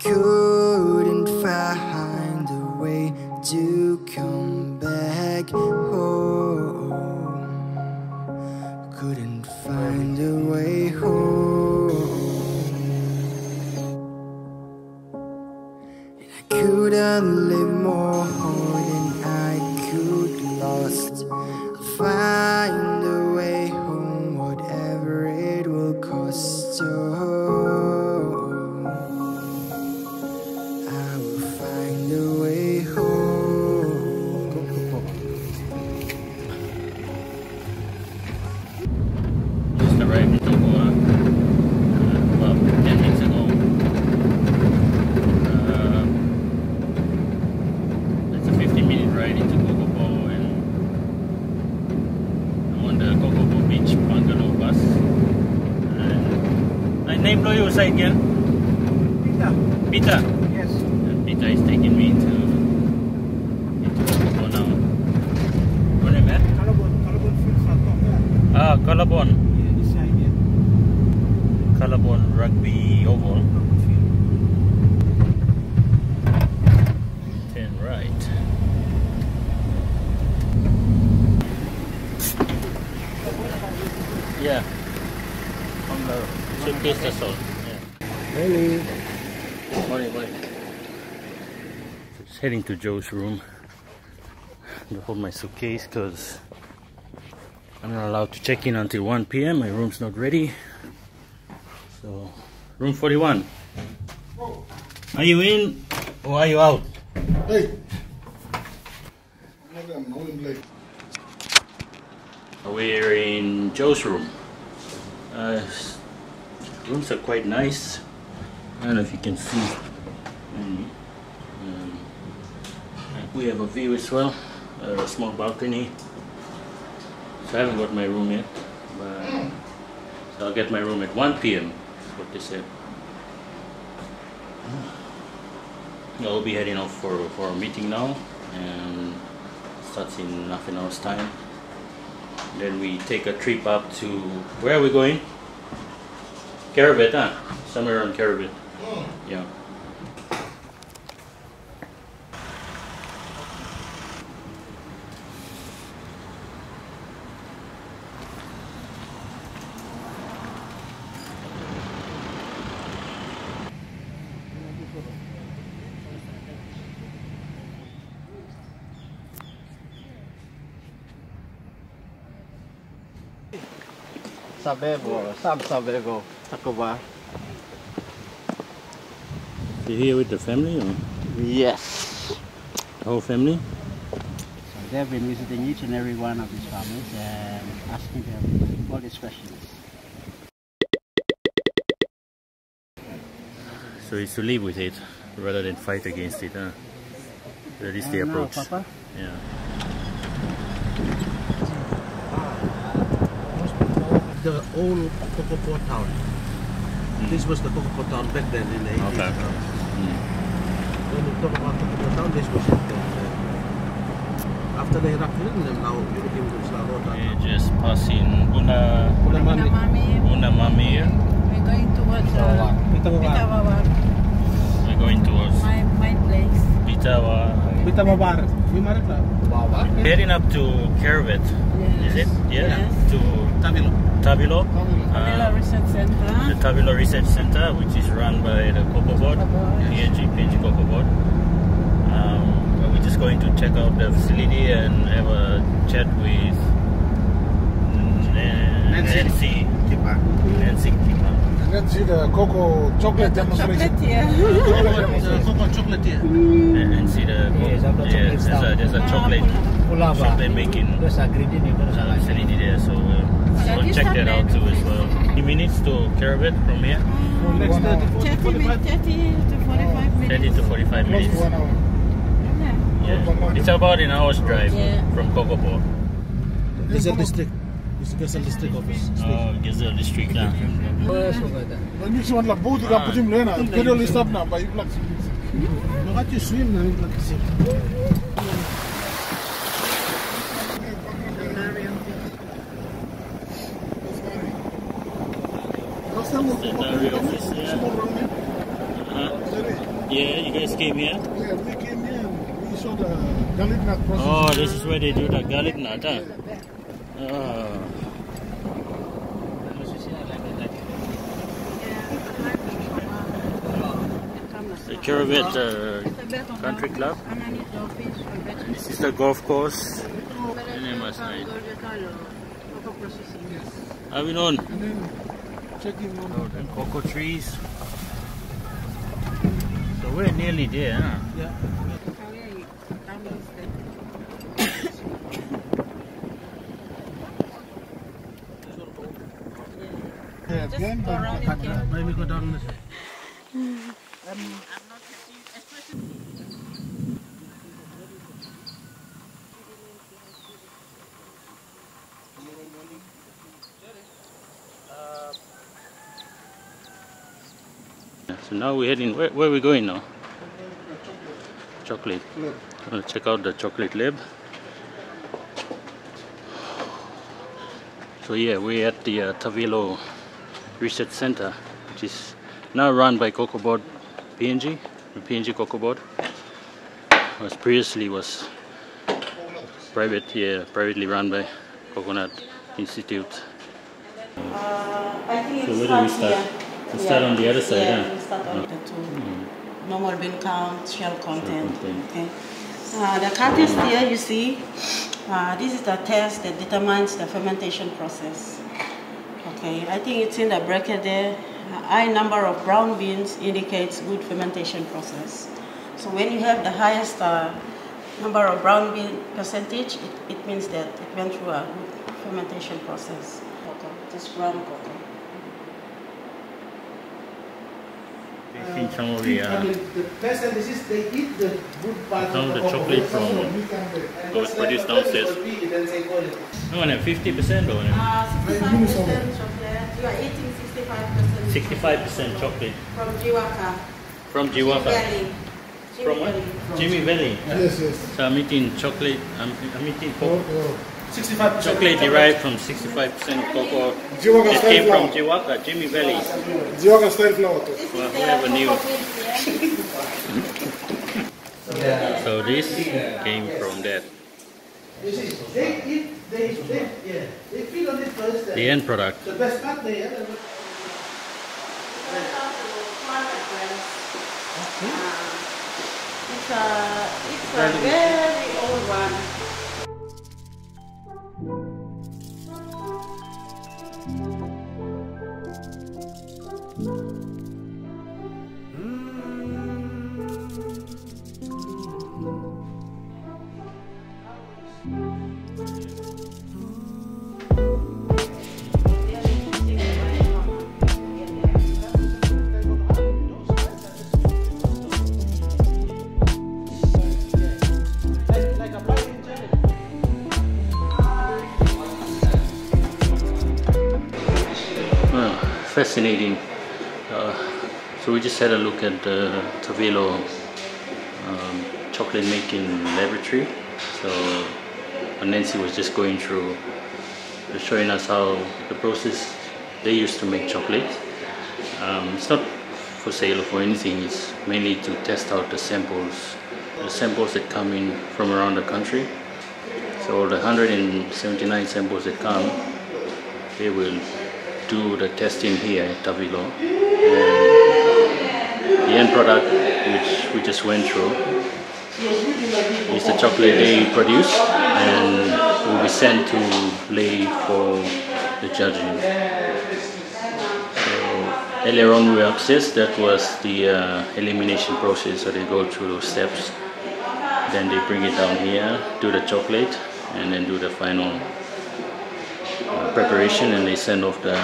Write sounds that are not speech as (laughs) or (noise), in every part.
couldn't find a way to come back home. Couldn't find a way home. And I couldn't live more than I could lost. I'll find a way home. Just arrived in Tokua uh, about 10 minutes ago. Uh, it's a 15 minute ride into Kokopo and I'm on the Kokopo Beach bungalow bus. And my name do you say again? Peter, Peter. yes. And Peter is taking me to into Kokopo now. What name, man? Kalabon, Kalabon Field Falcon. Ah, Calabon. Yeah, this side here. Calabon Rugby Oval. 10 right. Yeah. On the suitcase all. Yeah. Morning, morning. Just heading to Joe's room. to hold my suitcase because I'm not allowed to check in until 1 p.m. My room's not ready. So, room 41. Are you in or are you out? Hey. Madam, hold him late. We're in Joe's room. Uh, rooms are quite nice. I don't know if you can see. Um, we have a view as well, a small balcony. So I haven't got my room yet, but so I'll get my room at 1 p.m. That's what they said. I'll be heading off for, for a meeting now, and starts in half an hour's time. Then we take a trip up to where are we going? Kerevat, huh? Somewhere around Kerevat. Hmm. Yeah. Sabebo, Sam Sabego, Takoba. You here with the family or Yes. the whole family? So they've been visiting each and every one of these families and asking them all these questions. So it's to live with it rather than fight against it, huh? That is the approach. Papa, Yeah. The old Kokopo town. This was the Kokopo town back then in the 80s. Okay. Mm. When you talk about Kokopo town, this was it. Uh, after the Iraq War, and now you look into Sarota. We're just passing Una Unamani. Una Mami. We're going towards uh, Pitawawa, We're going towards my, my place. Bitawa. Bita Mabar. We married now. Heading up to Kerevat, is it? Yeah. Yes. To Tavilo. Tavilo. Manila Uh, Research Center. the Tavilo Research Center, which is run by the Cocoa Board, Board. PNG, PNG Cocoa Board. Um, we're just going to check out the facility and have a chat with N- Nancy. Nancy. Kipa. Nancy Kipa. And then see the cocoa chocolate The demonstration. chocolate here. The (laughs) Cocoa chocolate here. And, and see the Yes, I've yeah, chocolate there's a there's a chocolate chocolate making Terus agreement itu uh, salah. facility there, so uh, Yeah, we'll check that out too as well. 30 minutes to Kerevat from here. Next One hour. 30, 30, 40, min- 45. 30 to 45 minutes. 30 to 45 Close minutes. to one hour. Yeah. Yeah. It's about an hour's drive Yeah. from Kokopo. Gazelle district. This is Gazelle district office. Gazelle district. When you see one like both, you can put him lena. Video list up now, but you like. Look at you swim now. Like this. Last time we office, yeah. small round here. Uh-huh. Sorry. Yeah, you guys came here? Yeah, we came here we saw the galip nut process. Oh, this is where they do the galip nut, huh? Oh. The Kerevat uh, Country Club. This is the golf course. Ini mas naik. Abi nun. And then checking on Oh, the cocoa trees. So we're nearly there, huh? Yeah. yeah, behind the- Let me go down this way. So now we're heading. Where, where are we going now? Chocolate. Check out the chocolate lab. So yeah, we're at the uh, Tavilo Research Center, which is now run by Cocoa Board PNG, the PNG Cocoa Board. Was previously was private, yeah, privately run by Coconut Institute. I think So where do we start? here. We start on the other side, Yeah, huh? we start on the two. Normal bean count, shell content. content. Okay. Uh, the cut is here, you see. Uh, this is the test that determines the fermentation process. Okay, I think it's in the bracket there. High number of brown beans indicates good fermentation process. So when you have the highest uh, number of brown bean percentage, it, it means that it went through a good fermentation process. Cocoa, just brown cocoa. Tasting some of the, I uh, mean, the best and this is they eat the good part some of the cocoa. chocolate from And was produced left of it downstairs. will be then say quality. No, no, 50% or no? Uh, 65% chocolate. You are eating 65%. 65% chocolate From Jiwaka. from Jiwaka. Valley. From what? Jimi Valley. Yes, yes. So I'm eating chocolate, I'm, I'm eating Oh, oh. 65% chocolate derived from 65% cocoa. Jiwaka It style came from flour. Jiwaka, uh, Jimi Valley. Jiwaka style flour. too. Well, is who the knew? cocoa beans, yeah? So this came from that. You see, they eat, they, they, yeah, they feed on it first. Uh, the end product. The best part they have. Uh, it's a, it's a very old one. Fascinating. Uh, so we just had a look at the Tavilo um, chocolate making laboratory. So uh, Nancy was just going through, uh, showing us how the process they used to make chocolate. Um, it's not for sale or for anything. It's mainly to test out the samples, the samples that come in from around the country. So the 179 samples that come, they will do the testing here at Tavilo. And the end product, which we just went through, is the chocolate they produce and will be sent to Lae for the judging. So earlier on we were upstairs, that was the uh, elimination process, so they go through those steps. Then they bring it down here, do the chocolate, and then do the final preparation and they send off the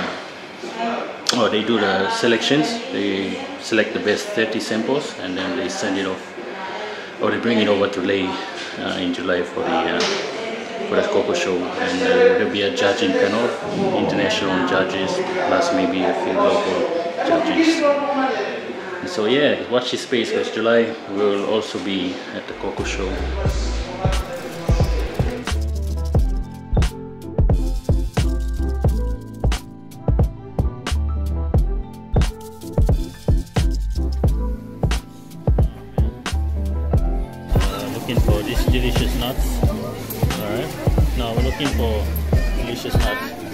or they do the selections. They select the best 30 samples and then they send it off or they bring it over to Lae uh, in July for the uh, for the Coco show. And uh, there'll be a judging panel international judges plus maybe a few local judges. So yeah watch this space because July will also be at the Coco show looking for these delicious nuts. Alright, now we're looking for delicious nuts.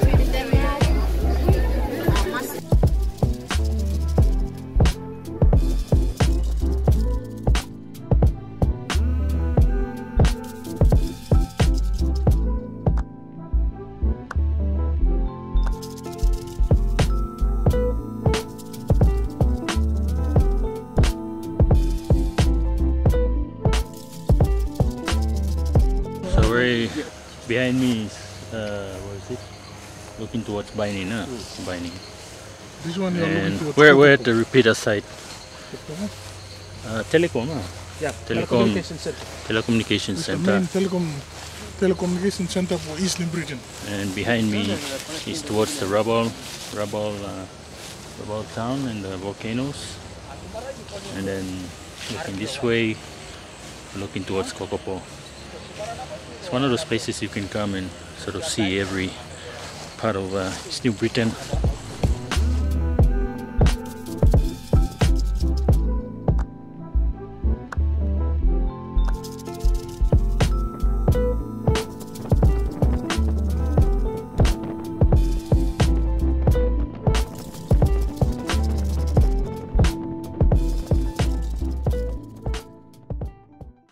Behind me is uh, what is it? Looking towards Baining, huh? Baining. This one you're And looking towards we're, we're at the repeater site. Uh, telecom, huh? Yeah, Telecom. telecommunication center. The center. telecom telecommunication center for East Limb region. And behind me is towards the Rabaul, Rabaul, uh, Rabaul town and the volcanoes. And then looking this way, looking towards Kokopo. One of those places you can come and sort of see every part of uh, East New Britain.